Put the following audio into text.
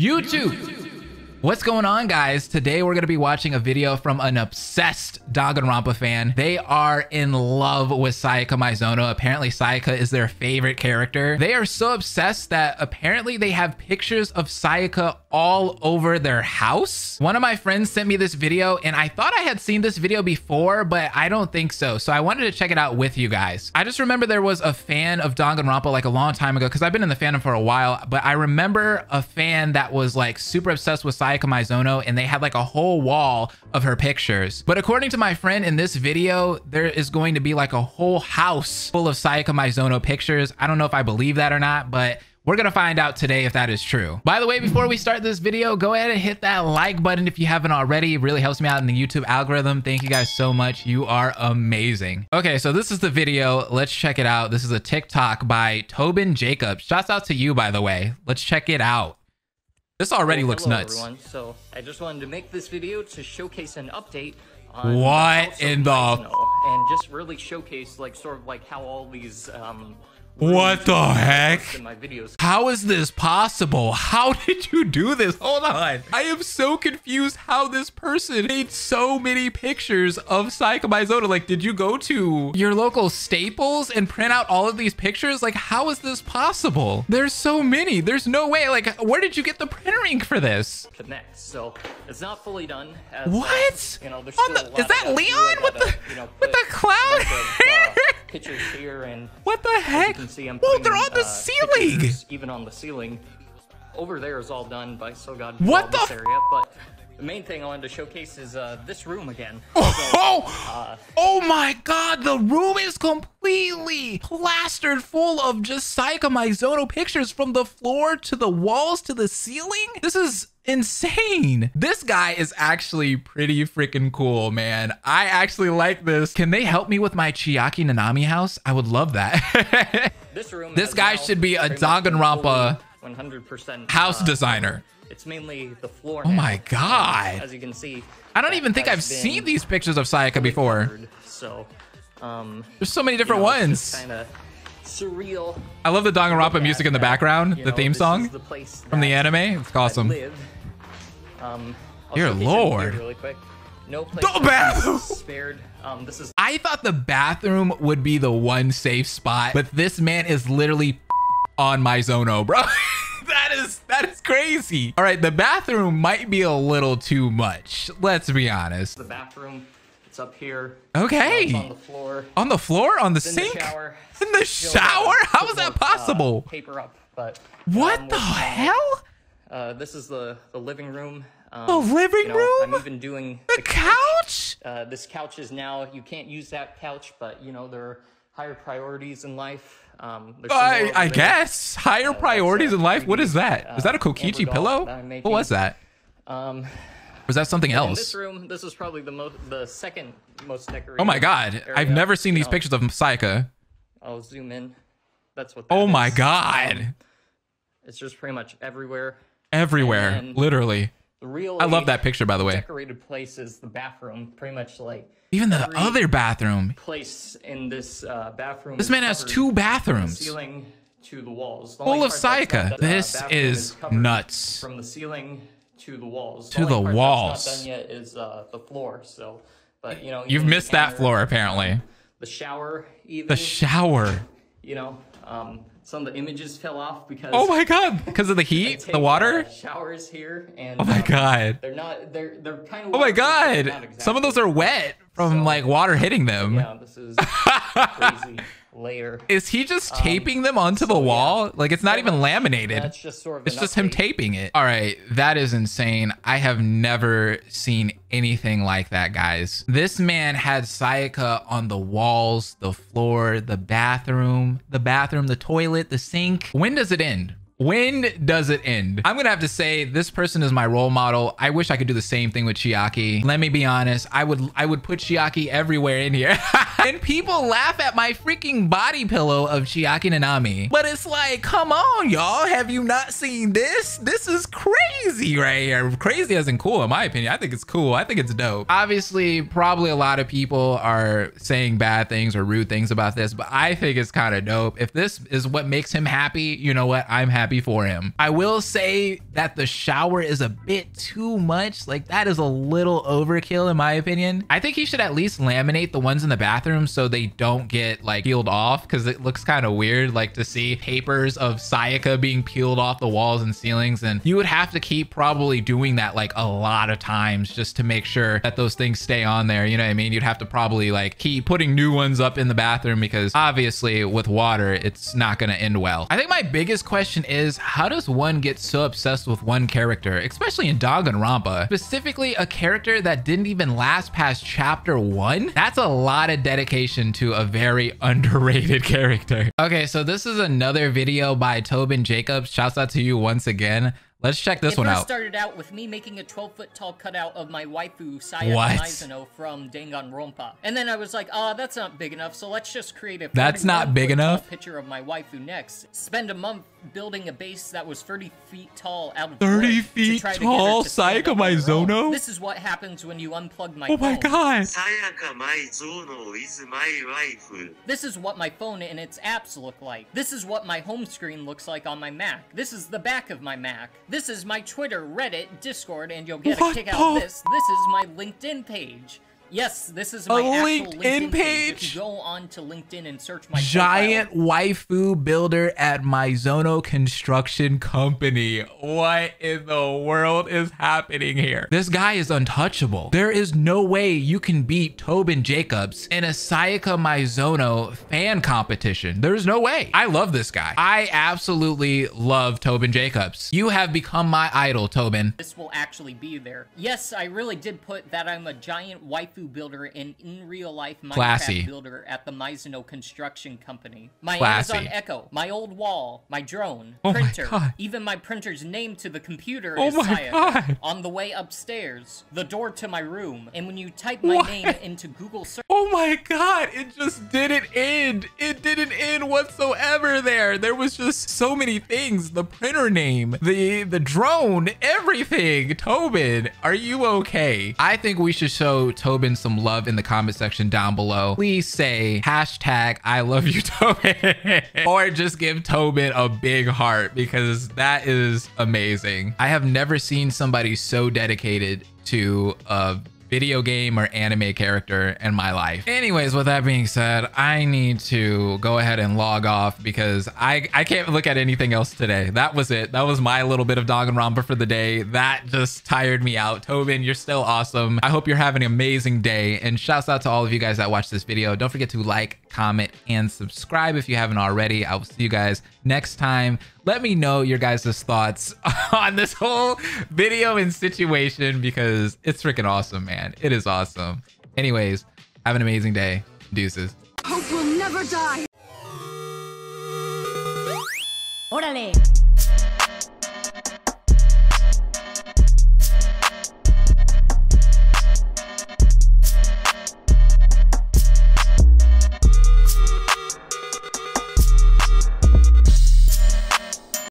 YouTube. What's going on, guys? Today we're going to be watching a video from an obsessed Danganronpa fan. They are in love with Sayaka Maizono. Apparently, Sayaka is their favorite character. They are so obsessed that apparently they have pictures of Sayaka all over their house. One of my friends sent me this video, and I thought I had seen this video before, but I don't think so. So I wanted to check it out with you guys. I just remember there was a fan of Danganronpa like a long time ago, because I've been in the fandom for a while, but I remember a fan that was like super obsessed with Sayaka Sayaka Maizono and they had like a whole wall of her pictures. But according to my friend in this video, there is going to be like a whole house full of Sayaka Maizono pictures. I don't know if I believe that or not, but we're to find out today if that is true. By the way, before we start this video, go ahead and hit that like button if you haven't already. It really helps me out in the YouTube algorithm. Thank you guys so much. You are amazing. Okay, so this is the video. Let's check it out. This is a TikTok by Tobyn Jacobs. Shouts out to you, by the way. Let's check it out. This already Well, looks hello, nuts. Everyone. So I just wanted to make this video to showcase an update on What in the- and just really showcase like sort of like how all these um What the heck? in my videos How is this possible? How did you do this? Hold on. I am so confused how this person made so many pictures of Sayaka Maizono. Like, did you go to your local Staples and print out all of these pictures? Like, how is this possible? There's so many. There's no way. Like, where did you get the printer ink for this? connects. So it's not fully done. As, uh, you know, the- is that I gotta do. Leon with the- you know, with the clown pictures here and What the heck? You can see I'm Whoa, putting, they're on the uh, ceiling. pictures even on the ceiling. Over there is all done by So God. What the area, but the main thing I wanted to showcase is uh, this room again. Oh, oh my god, the room is completely plastered full of just Maizono pictures from the floor to the walls to the ceiling. This is insane. This guy is actually pretty freaking cool, man. I actually like this. Can they help me with my Chiaki Nanami house? I would love that. This room. This guy should be a Danganronpa 100% house uh, designer. It's mainly the floor. Oh now. my God. As you can see. I don't even think I've seen these pictures of Sayaka before. covered, So, um, There's so many different ones. Kind of surreal. I love the Danganronpa music in the background, you the know, theme song the place from the anime. It's awesome. Um, Dear Lord. Really quick. No place The bathroom. spared. Um, this is I thought the bathroom would be the one safe spot, but this man is literally on Maizono, bro. that is that is crazy. All right, the bathroom might be a little too much. Let's be honest. the bathroom. It's up here. Okay. On the floor. On the floor, on the It's in the sink, shower. in the shower. How is that uh, possible? paper up, but What um, the hell? Uh, this is the the living room. Um, The living you know, room? I'm even doing The couch? Uh, this couch is now you can't use that couch, but you know there are higher priorities in life. Um, there's some more I, I guess higher that's priorities in life. What 3D, is that? Is that a uh, Kokichi pillow? What was that? Um, Was that something in else? this room, this is probably the most, the second most decorated. Oh my god, I've never seen these know, pictures of Sayaka. I'll zoom in. That's what. that Oh my is. god. Um, it's just pretty much everywhere. Everywhere, and- literally. The real. I love that picture, by the way. Decorated place is the bathroom. Pretty much like Even the other bathroom. place in this uh, bathroom. This man has two bathrooms ceiling to the walls. The full of Sayaka. uh, This is nuts. From the ceiling to the walls. To the walls. Not done yet is uh, the floor. So, but you know You've missed that floor, apparently. The shower, even. The shower. you know, um, some of the images fell off because. Oh my god. Because of the heat? take, The water? uh, showers here and. Oh my um, god. They're not. They're they're kind of. Oh my god. Some of those are wet from So- like water hitting them. Yeah, this is crazy layer. Is he just taping them onto the Um, so, yeah. wall? Like it's not even laminated. That's just sort of. It's just him taping it. All right, that is insane. I have never seen anything like that, guys. This man had Sayaka on the walls, the floor, the bathroom, the bathroom, the toilet, the sink. When does it end? When does it end? I'm gonna have to say this person is my role model. I wish I could do the same thing with Chiaki. Let me be honest. I would I would put Chiaki everywhere in here. and people laugh at my freaking body pillow of Chiaki Nanami. But it's like, come on, y'all. Have you not seen this? This is crazy. right here. Crazy isn't cool, in my opinion. I think it's cool. I think it's dope. Obviously, probably a lot of people are saying bad things or rude things about this, but I think it's kind of dope. If this is what makes him happy, you know what? I'm happy for him. I will say that the shower is a bit too much. Like that is a little overkill in my opinion. I think he should at least laminate the ones in the bathroom so they don't get like peeled off because it looks kind of weird like to see papers of Sayaka being peeled off the walls and ceilings and you would have to keep probably doing that like a lot of times just to make sure that those things stay on there. You know what I mean? You'd have to probably like keep putting new ones up in the bathroom because obviously with water, it's not going to end well. I think my biggest question is how does one get so obsessed with one character, especially in Danganronpa, specifically a character that didn't even last past chapter one? That's a lot of dedication to a very underrated character. Okay, so this is another video by Tobyn Jacobs. Shouts out to you once again. Let's check this it one out. started out with me making a 12 foot tall cutout of my waifu What? Maizono from Danganronpa. And then I was like, ah, that's not big enough, so let's just create a That's not big enough? picture of my waifu next. Spend a month building a base that was 30 feet tall out of 30 wood to feet try to tall? to stand Sayaka up on her own. Maizono? This is what happens when you unplug my Oh my phone. god. Sayaka Maizono is my wife. This is what my phone and its apps look like. This is what my home screen looks like on my Mac. This is the back of my Mac. This is my Twitter, Reddit, Discord, and you'll get What a kick out of the- this. This is my LinkedIn page. Yes, this is my A actual LinkedIn LinkedIn page. Go on to LinkedIn and search my Giant profile, waifu builder at Maizono Construction Company. What in the world is happening here? This guy is untouchable. There is no way you can beat Tobyn Jacobs in a Sayaka Maizono fan competition. There's no way. I love this guy. I absolutely love Tobyn Jacobs. You have become my idol, Tobyn. this will actually be there. Yes, I really did put that I'm a giant waifu builder and in real life Minecraft Classy. builder at the Maizono Construction Company. My Classy. Amazon Echo, my old wall, my drone, Oh my printer, God. even my printer's name to the computer Oh is my Sayaka. God. On the way upstairs, the door to my room, and when you type my What? name into Google search Oh my god, it just didn't end. It didn't end whatsoever there. There was just so many things. The printer name, the the drone, everything. Tobyn, are you okay? I think we should show Tobyn some love in the comment section down below. Please say hashtag I love you, Tobyn. or just give Tobyn a big heart because that is amazing. I have never seen somebody so dedicated to a video game or anime character in my life. Anyways, with that being said, I need to go ahead and log off because I, I can't look at anything else today. That was it. That was my little bit of Danganronpa for the day. That just tired me out. Tobyn, you're still awesome. I hope you're having an amazing day. And shouts out to all of you guys that watched this video. Don't forget to like, comment, and subscribe if you haven't already. I will see you guys next time. Let me know your guys' thoughts on this whole video and situation because it's freaking awesome, man. It is awesome. Anyways, have an amazing day. Deuces. Hope will never die. Órale.